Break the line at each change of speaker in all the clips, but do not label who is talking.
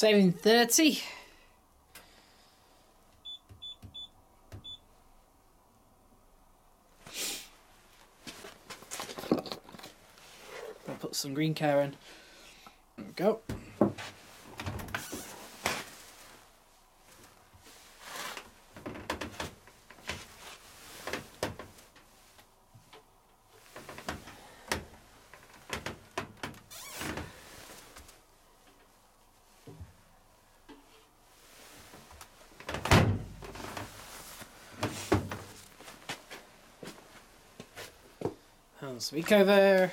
Saving 30. I'll put some green care in. There we go. Speak over.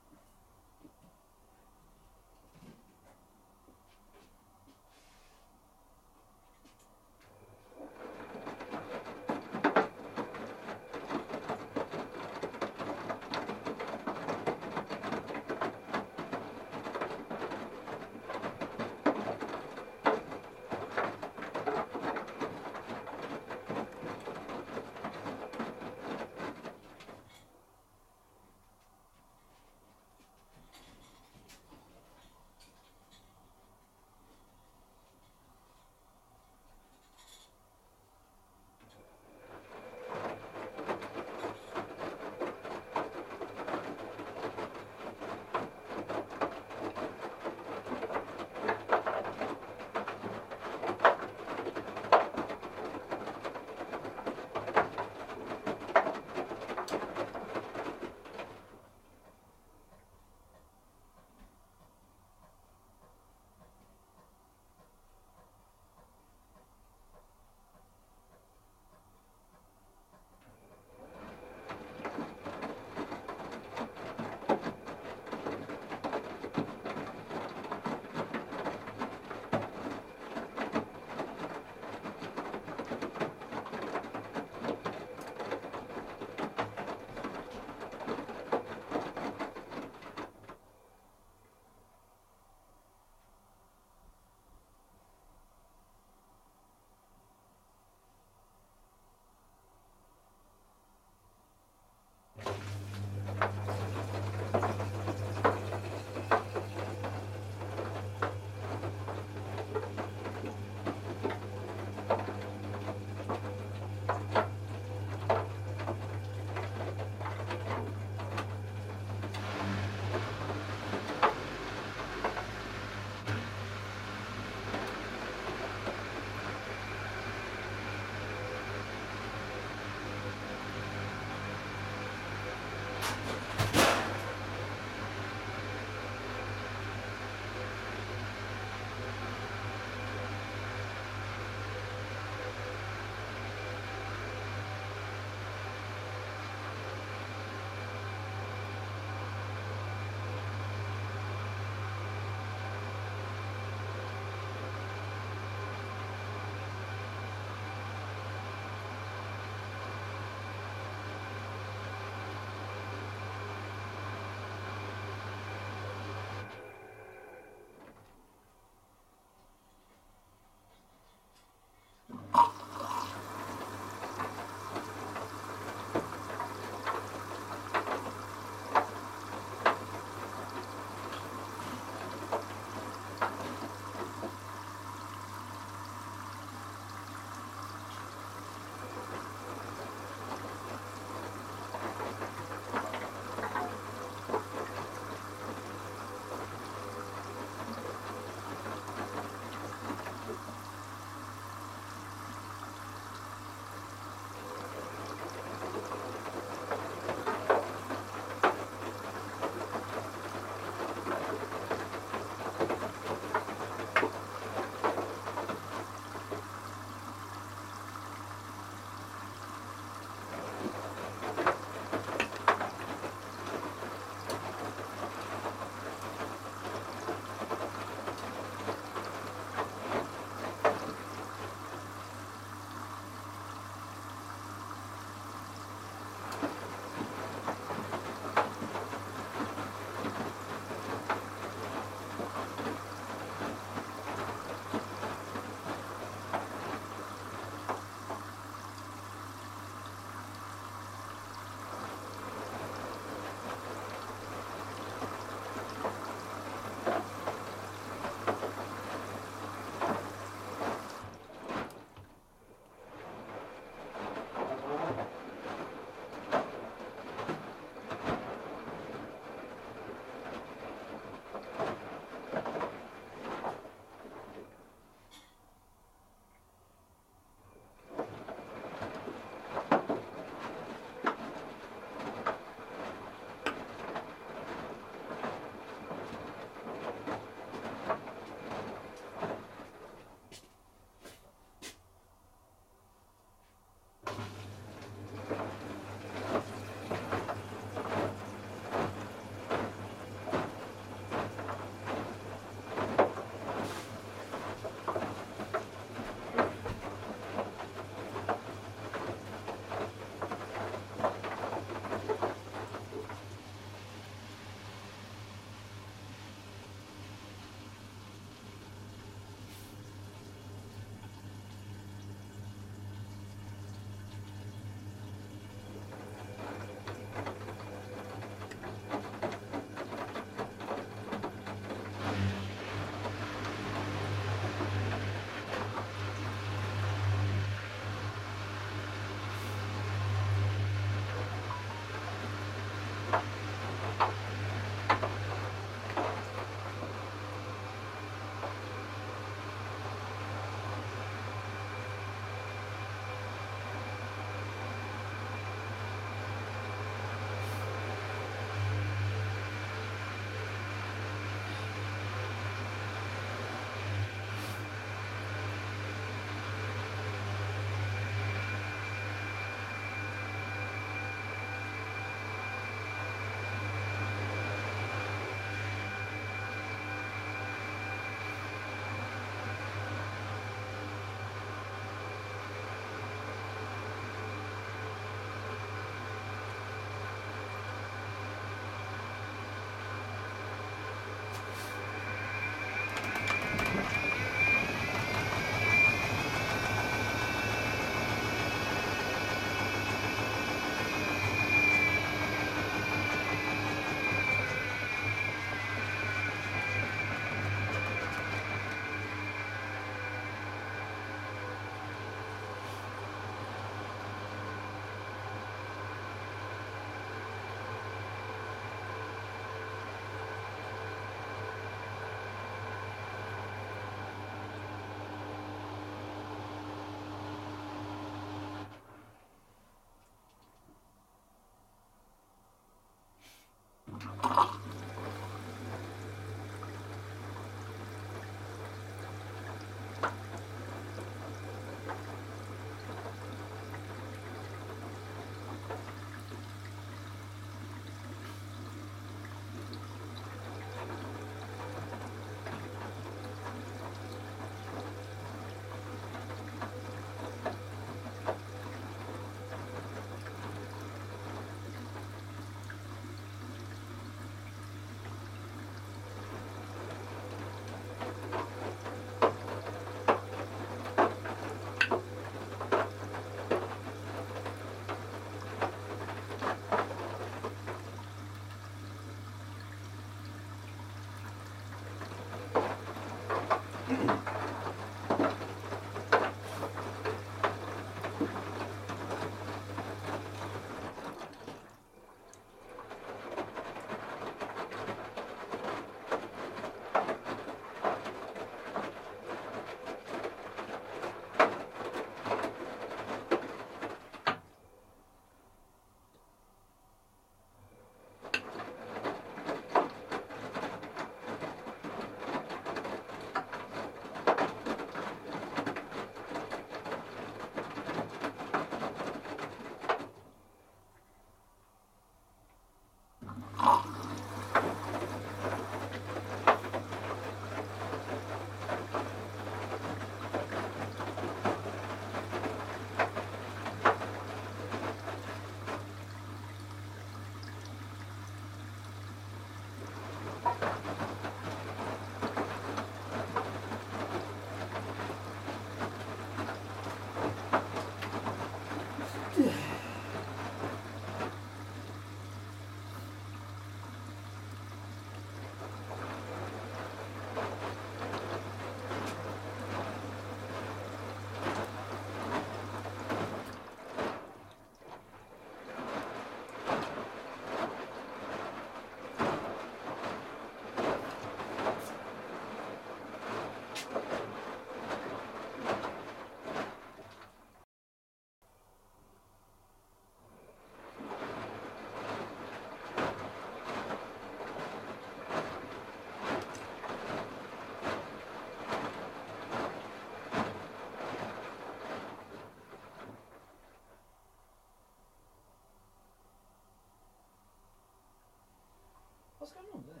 What's going on there?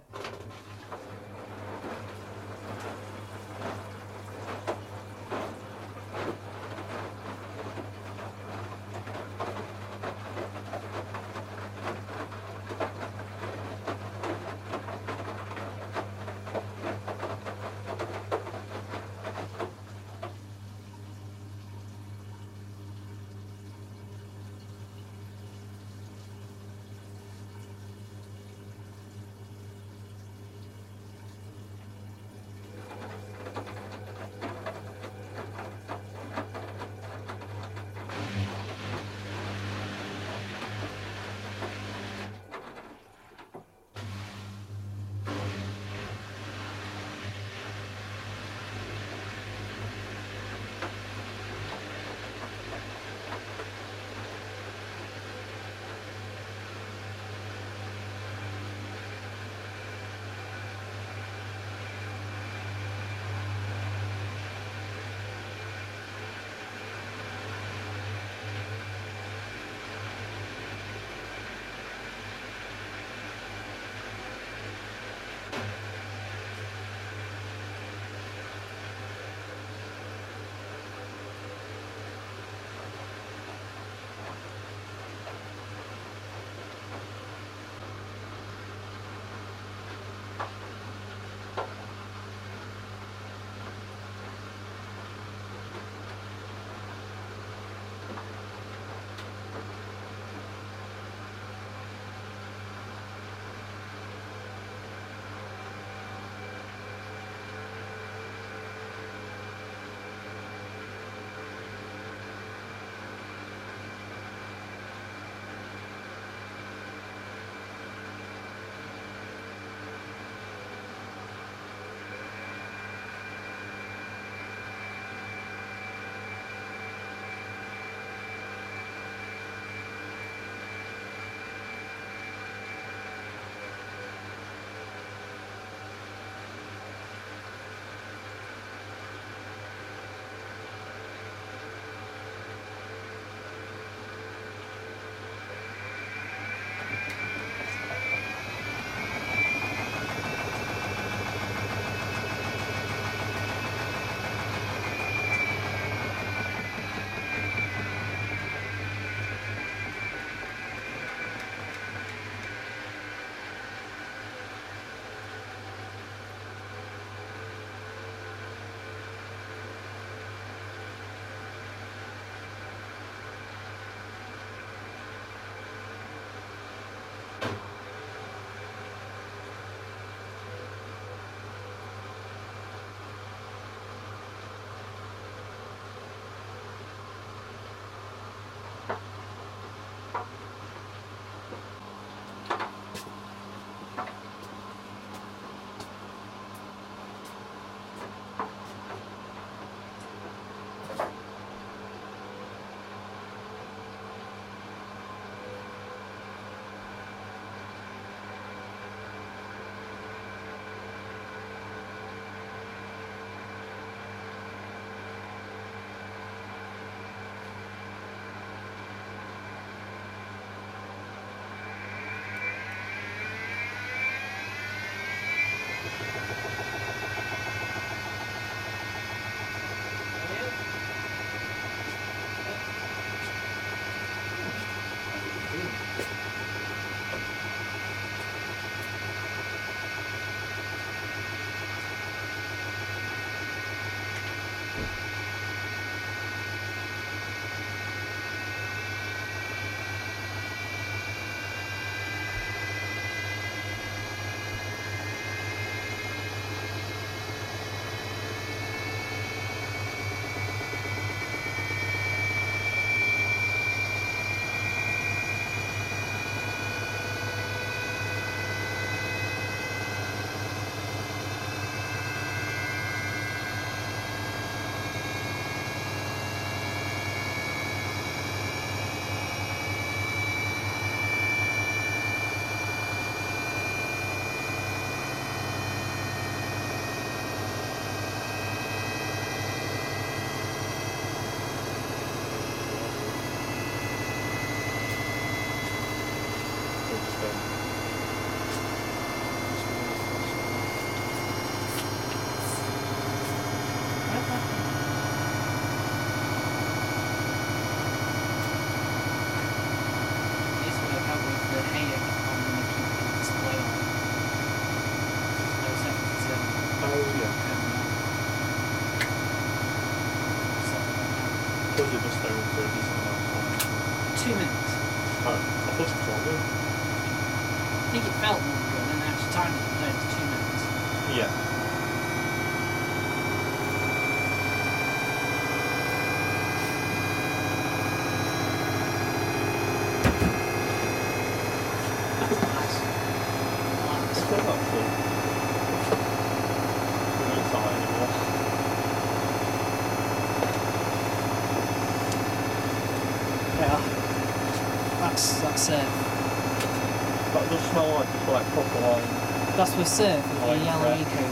That's uh,
That does smell like just like proper wine.
that's for surf with the
Like
yellow
red.
eco.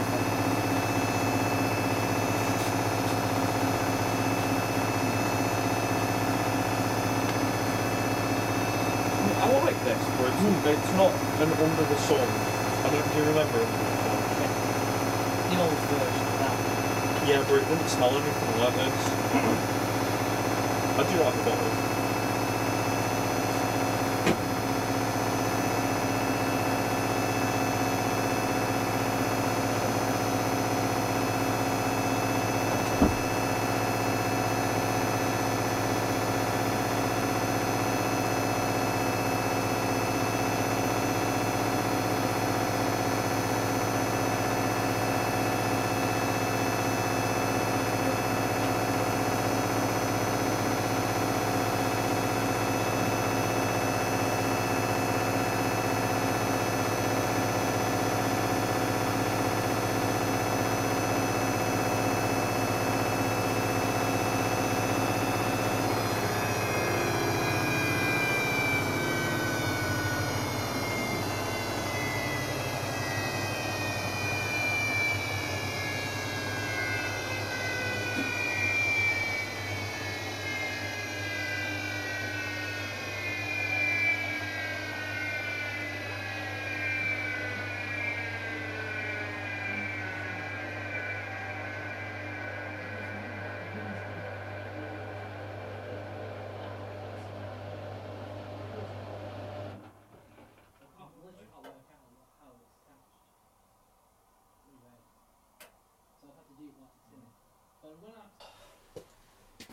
I, like this, but it's, it's not an under the sun. I don't. Do you remember the?
The old version of that.
Yeah, but it didn't smell anything like this. I do like the bottle.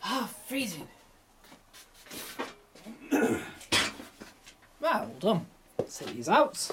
Ah, freezing. well done. These out.